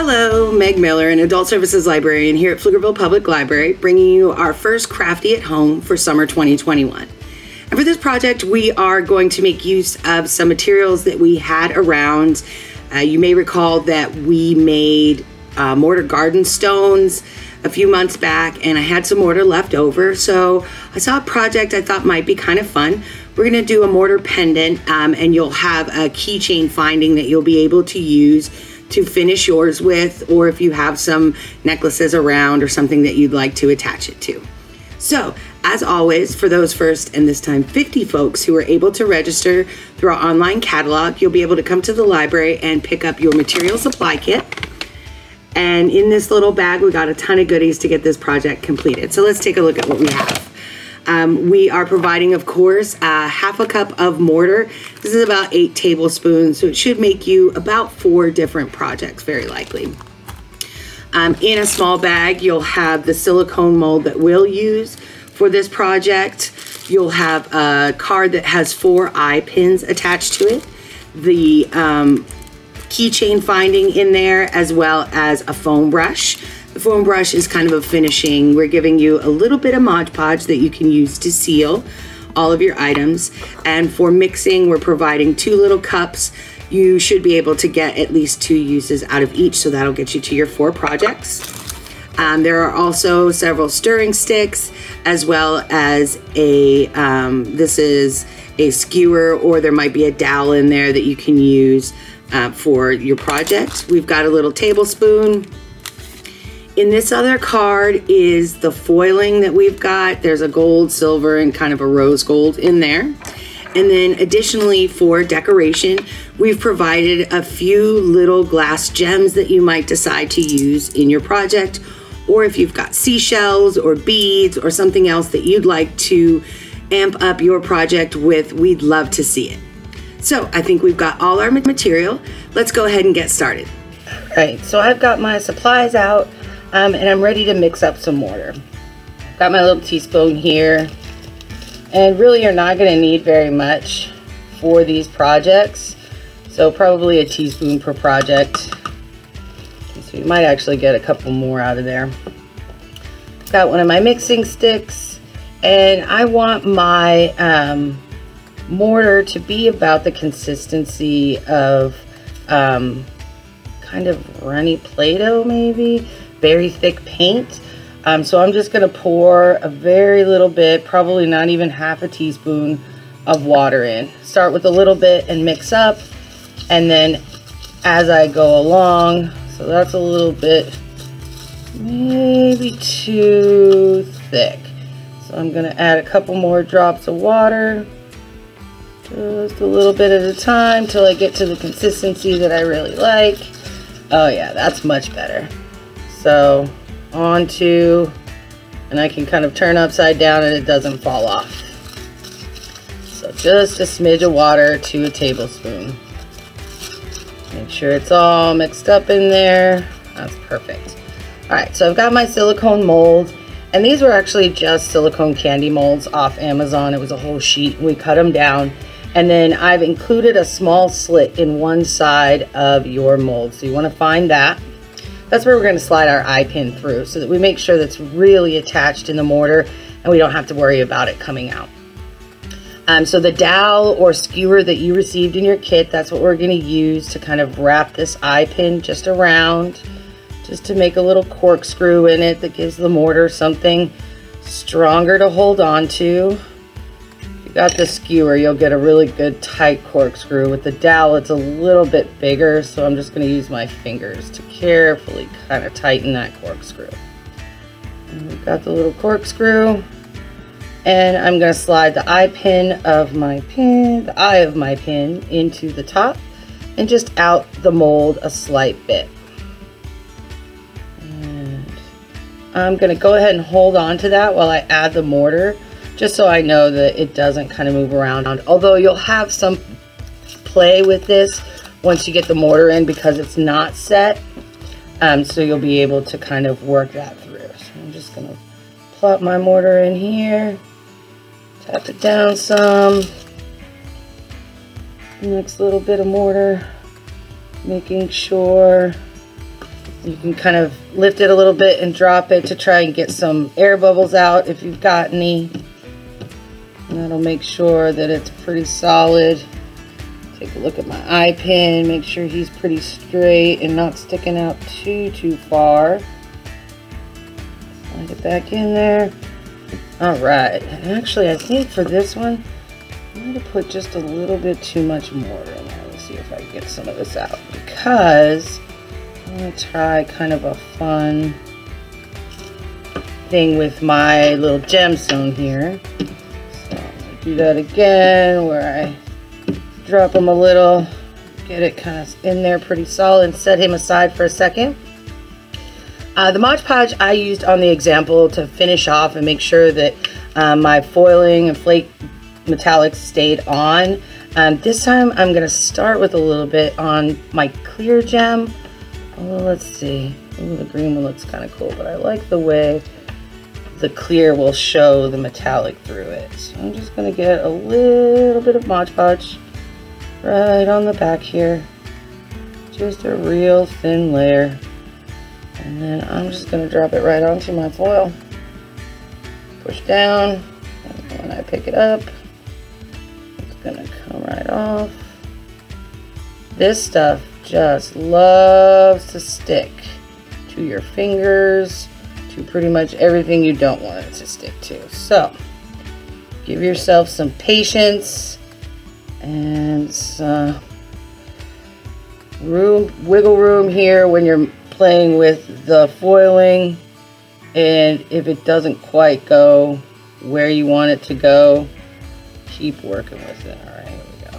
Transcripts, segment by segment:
Hello, Meg Miller, an adult services librarian here at Pflugerville Public Library, bringing you our first Crafty at Home for summer 2021. And for this project, we are going to make use of some materials that we had around. Uh, you may recall that we made uh, mortar garden stones a few months back, and I had some mortar left over. So I saw a project I thought might be kind of fun. We're gonna do a mortar pendant, um, and you'll have a keychain finding that you'll be able to use to finish yours with, or if you have some necklaces around or something that you'd like to attach it to. So, as always, for those first and this time 50 folks who are able to register through our online catalog, you'll be able to come to the library and pick up your material supply kit. And in this little bag, we got a ton of goodies to get this project completed. So let's take a look at what we have. Um, we are providing, of course, uh, half a cup of mortar. This is about eight tablespoons, so it should make you about four different projects, very likely. Um, in a small bag, you'll have the silicone mold that we'll use for this project. You'll have a card that has four eye pins attached to it. The um, keychain finding in there, as well as a foam brush. The foam brush is kind of a finishing. We're giving you a little bit of Mod Podge that you can use to seal all of your items. And for mixing, we're providing two little cups. You should be able to get at least two uses out of each, so that'll get you to your four projects. Um, there are also several stirring sticks, as well as a, um, this is a skewer, or there might be a dowel in there that you can use uh, for your project. We've got a little tablespoon, in this other card is the foiling that we've got. There's a gold, silver, and kind of a rose gold in there. And then additionally for decoration, we've provided a few little glass gems that you might decide to use in your project. Or if you've got seashells or beads or something else that you'd like to amp up your project with, we'd love to see it. So I think we've got all our material. Let's go ahead and get started. All right, so I've got my supplies out um, and I'm ready to mix up some mortar. Got my little teaspoon here. And really you're not going to need very much for these projects. So probably a teaspoon per project. So you might actually get a couple more out of there. Got one of my mixing sticks. And I want my um, mortar to be about the consistency of um, kind of runny Play-Doh maybe very thick paint. Um, so I'm just going to pour a very little bit, probably not even half a teaspoon of water in. Start with a little bit and mix up. And then as I go along, so that's a little bit, maybe too thick. So I'm going to add a couple more drops of water. Just a little bit at a time till I get to the consistency that I really like. Oh yeah, that's much better. So onto, and I can kind of turn upside down and it doesn't fall off. So just a smidge of water to a tablespoon. Make sure it's all mixed up in there. That's perfect. All right, so I've got my silicone mold. And these were actually just silicone candy molds off Amazon. It was a whole sheet. We cut them down. And then I've included a small slit in one side of your mold. So you want to find that. That's where we're going to slide our eye pin through so that we make sure that's really attached in the mortar and we don't have to worry about it coming out. Um, so the dowel or skewer that you received in your kit, that's what we're going to use to kind of wrap this eye pin just around, just to make a little corkscrew in it that gives the mortar something stronger to hold on to got the skewer, you'll get a really good tight corkscrew. With the dowel, it's a little bit bigger, so I'm just going to use my fingers to carefully kind of tighten that corkscrew. And we've got the little corkscrew, and I'm going to slide the eye pin of my pin, the eye of my pin, into the top, and just out the mold a slight bit. I'm going to go ahead and hold on to that while I add the mortar just so I know that it doesn't kind of move around. Although you'll have some play with this once you get the mortar in because it's not set. Um, so you'll be able to kind of work that through. So I'm just going to plop my mortar in here, tap it down some. Next little bit of mortar, making sure You can kind of lift it a little bit and drop it to try and get some air bubbles out if you've got any. That'll make sure that it's pretty solid. Take a look at my eye pin, make sure he's pretty straight and not sticking out too, too far. Slide it back in there. All right, actually I think for this one, I'm gonna put just a little bit too much mortar in there. Let's see if I can get some of this out because I'm gonna try kind of a fun thing with my little gemstone here. Do that again where I drop him a little, get it kind of in there pretty solid and set him aside for a second. Uh, the Mod Podge I used on the example to finish off and make sure that uh, my foiling and flake metallics stayed on. Um, this time I'm going to start with a little bit on my clear gem. Oh, let's see. Ooh, the green one looks kind of cool, but I like the way the clear will show the metallic through it. So I'm just going to get a little bit of Mod Podge right on the back here. Just a real thin layer. And then I'm just going to drop it right onto my foil. Push down. And when I pick it up, it's going to come right off. This stuff just loves to stick to your fingers, to pretty much everything you don't want it to stick to. So, give yourself some patience and uh, room wiggle room here when you're playing with the foiling. And if it doesn't quite go where you want it to go keep working with it. All right here we go.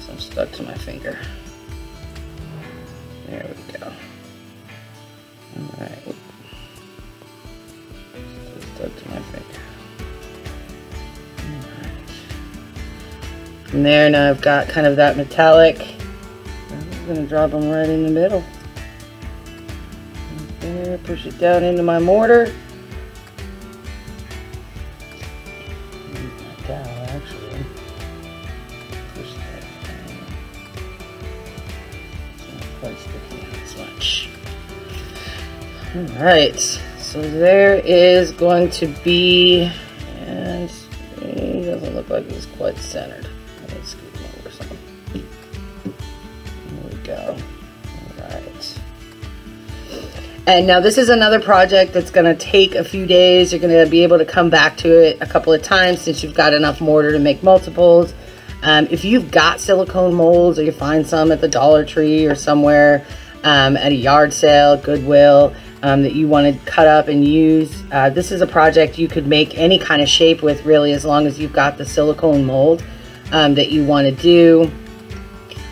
So I'm stuck to my finger. There we go. All right to my finger From there, now I've got kind of that metallic. I'm going to drop them right in the middle. There, push it down into my mortar. Actually. Push so there is going to be, and he doesn't look like he's quite centered. There we go. All right. And now this is another project that's going to take a few days. You're going to be able to come back to it a couple of times since you've got enough mortar to make multiples. Um, if you've got silicone molds or you find some at the Dollar Tree or somewhere um, at a yard sale, Goodwill, um, that you want to cut up and use, uh, this is a project you could make any kind of shape with really as long as you've got the silicone mold um, that you want to do.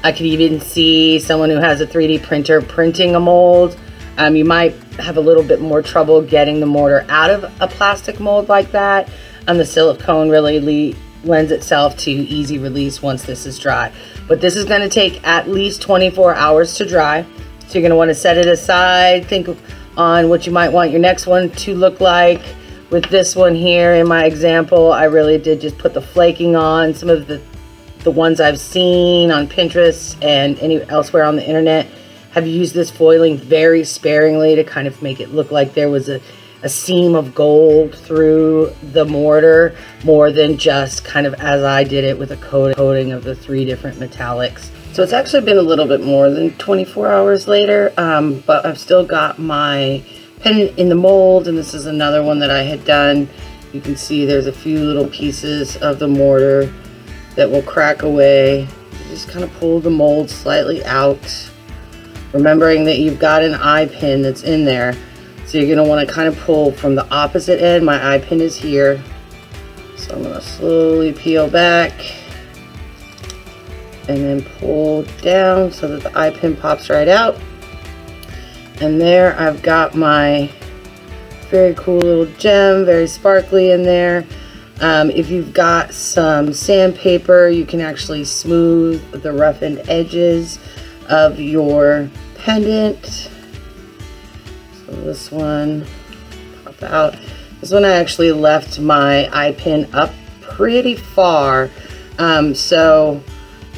I could even see someone who has a 3D printer printing a mold um, you might have a little bit more trouble getting the mortar out of a plastic mold like that. And the silicone really lends itself to easy release once this is dry. But this is going to take at least 24 hours to dry. So you're going to want to set it aside, think on what you might want your next one to look like. With this one here in my example, I really did just put the flaking on. Some of the, the ones I've seen on Pinterest and any elsewhere on the internet have used this foiling very sparingly to kind of make it look like there was a, a seam of gold through the mortar more than just kind of as I did it with a coating of the three different metallics. So it's actually been a little bit more than 24 hours later, um, but I've still got my pen in the mold, and this is another one that I had done. You can see there's a few little pieces of the mortar that will crack away. Just kind of pull the mold slightly out remembering that you've got an eye pin that's in there. So you're going to want to kind of pull from the opposite end. My eye pin is here. So I'm going to slowly peel back and then pull down so that the eye pin pops right out. And there I've got my very cool little gem, very sparkly in there. Um, if you've got some sandpaper, you can actually smooth the roughened edges of your pendant. So this one, pop out. This one I actually left my eye pin up pretty far. Um, so,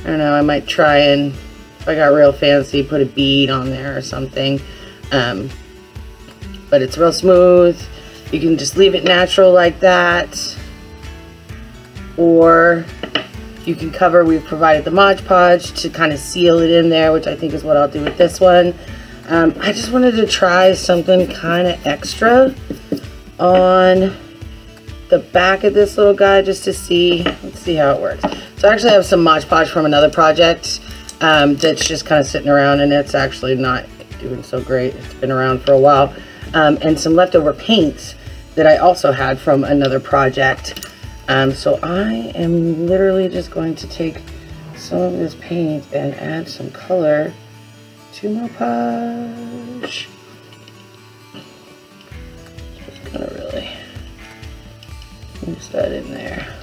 I don't know, I might try and if I got real fancy, put a bead on there or something. Um, but it's real smooth. You can just leave it natural like that. Or you can cover, we've provided the Mod Podge to kind of seal it in there, which I think is what I'll do with this one. Um, I just wanted to try something kind of extra on the back of this little guy just to see, let's see how it works. So I actually have some Mod Podge from another project um, that's just kind of sitting around and it's actually not doing so great. It's been around for a while. Um, and some leftover paints that I also had from another project. Um, so I am literally just going to take some of this paint and add some color to my Podge. Just gonna really mix that in there.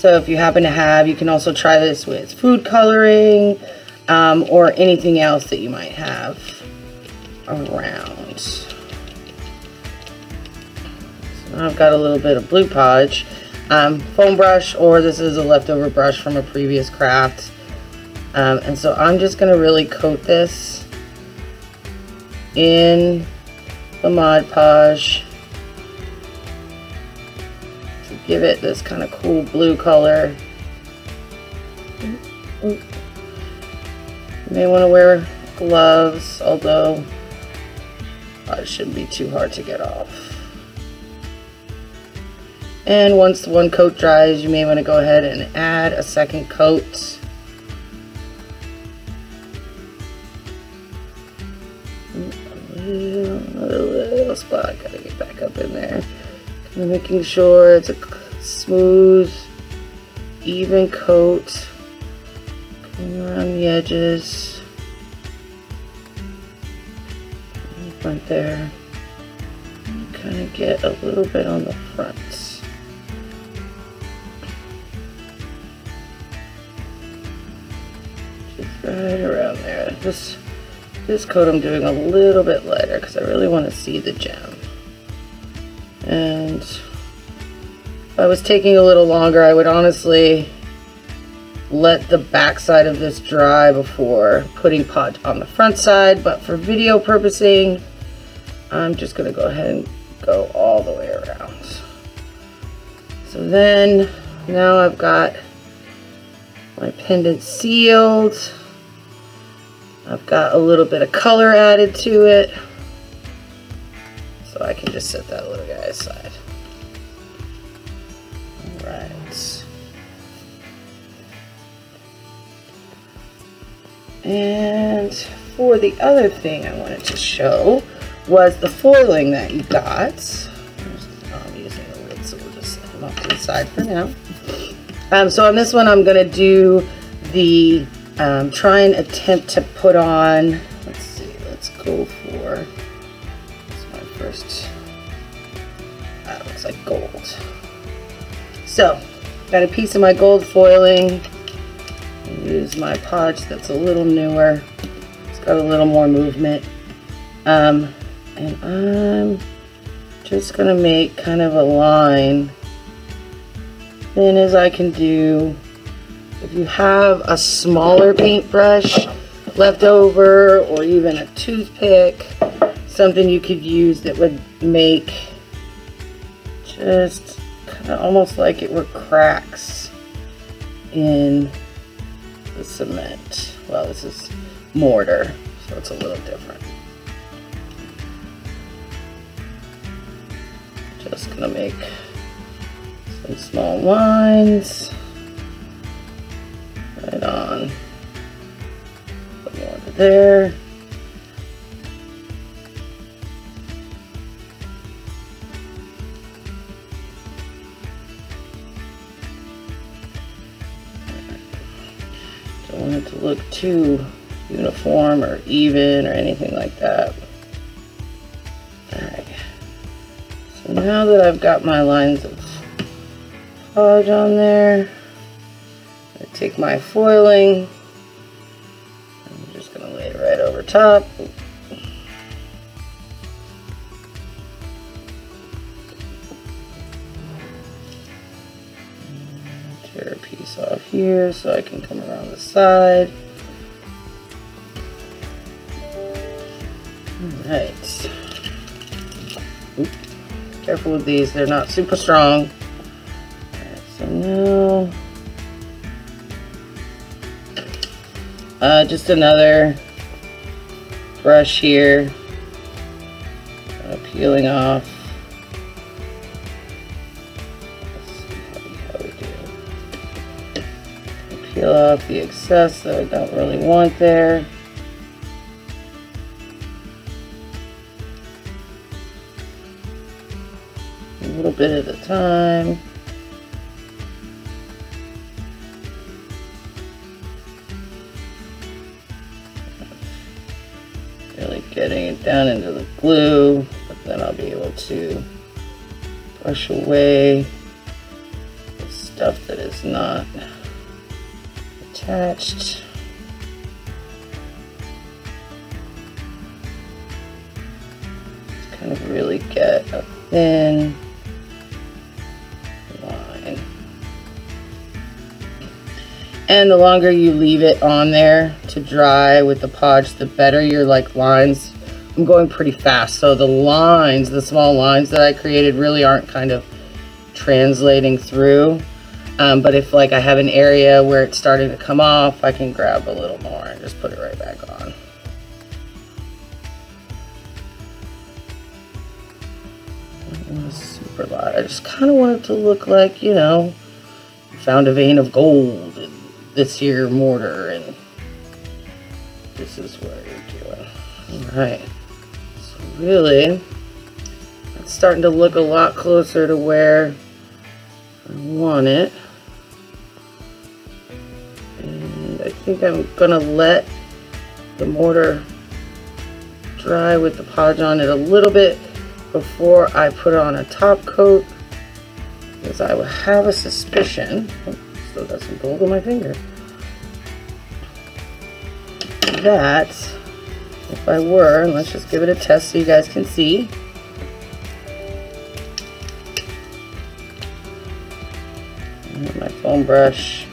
So if you happen to have, you can also try this with food coloring um, or anything else that you might have around. So I've got a little bit of blue podge. Um, foam brush or this is a leftover brush from a previous craft. Um, and so I'm just going to really coat this in the Mod Podge give it this kind of cool blue color. You may want to wear gloves, although it shouldn't be too hard to get off. And once one coat dries, you may want to go ahead and add a second coat. Another little spot, gotta get back up in there. Making sure it's a smooth, even coat. Around the edges. Front there. Kind of get a little bit on the front. Just right around there. This this coat I'm doing a little bit lighter because I really want to see the gem. And if I was taking a little longer, I would honestly let the back side of this dry before putting pot on the front side. But for video purposing, I'm just to go ahead and go all the way around. So then, now I've got my pendant sealed. I've got a little bit of color added to it. So I can just set that little guy aside. Alright. And for the other thing I wanted to show was the foiling that you got. I'm using the lid, so we'll just set them off to the side for now. Um, so on this one, I'm going to do the um, try and attempt to put on, let's see, let's go got a piece of my gold foiling, use my podge that's a little newer, it's got a little more movement, um, and I'm just going to make kind of a line, thin as I can do, if you have a smaller paintbrush left over or even a toothpick, something you could use that would make just kind of almost like it were cracks in the cement. Well, this is mortar, so it's a little different. Just gonna make some small lines right on. More over there. Too uniform or even or anything like that. Alright. So now that I've got my lines of podge on there, I take my foiling. I'm just going to lay it right over top. Tear a piece off here so I can come around the side. Careful with these, they're not super strong. Right, so now, uh, just another brush here, uh, peeling off. Peel off the excess that I don't really want there. Bit at a time. Really getting it down into the glue, but then I'll be able to brush away the stuff that is not attached. kind of really get a thin And the longer you leave it on there to dry with the podge, the better your like lines. I'm going pretty fast. So the lines, the small lines that I created really aren't kind of translating through. Um, but if like I have an area where it's starting to come off, I can grab a little more and just put it right back on. super lot. I just kind of want it to look like, you know, found a vein of gold this here mortar and this is what you're doing. Alright, so really, it's starting to look a lot closer to where I want it. And I think I'm going to let the mortar dry with the podge on it a little bit before I put on a top coat because I will have a suspicion Still got some gold on my finger. That, if I were, and let's just give it a test so you guys can see. my foam brush.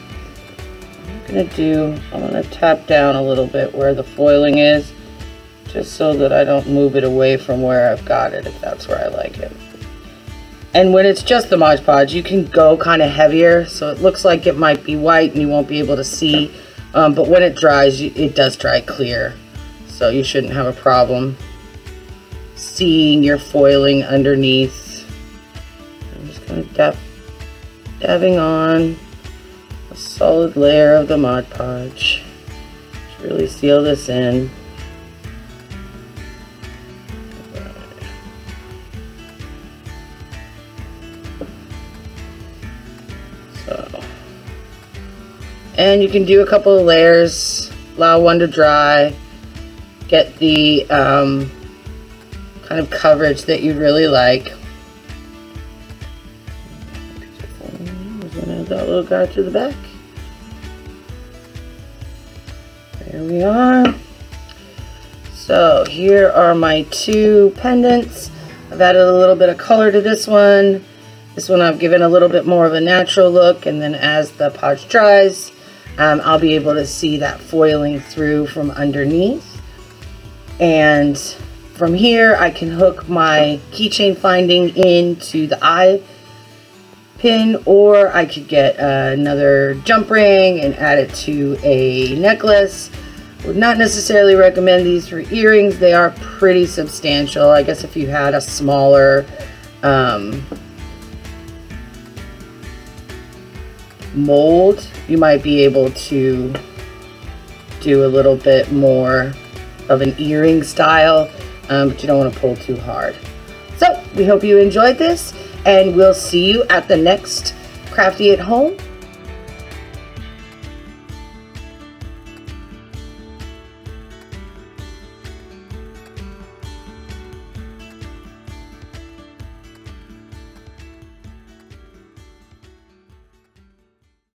I'm gonna do, I'm gonna tap down a little bit where the foiling is, just so that I don't move it away from where I've got it, if that's where I like it. And when it's just the Mod Podge, you can go kind of heavier. So it looks like it might be white and you won't be able to see. Um, but when it dries, it does dry clear. So you shouldn't have a problem seeing your foiling underneath. I'm just kind of dab dabbing on a solid layer of the Mod Podge. Just really seal this in. And you can do a couple of layers, allow one to dry, get the um, kind of coverage that you really like. add that little guy to the back. There we are. So here are my two pendants. I've added a little bit of color to this one. This one I've given a little bit more of a natural look and then as the podge dries, um, I'll be able to see that foiling through from underneath. And from here, I can hook my keychain finding into the eye pin, or I could get another jump ring and add it to a necklace. Would not necessarily recommend these for earrings. They are pretty substantial. I guess if you had a smaller um, mold, you might be able to do a little bit more of an earring style, um, but you don't want to pull too hard. So we hope you enjoyed this and we'll see you at the next Crafty at Home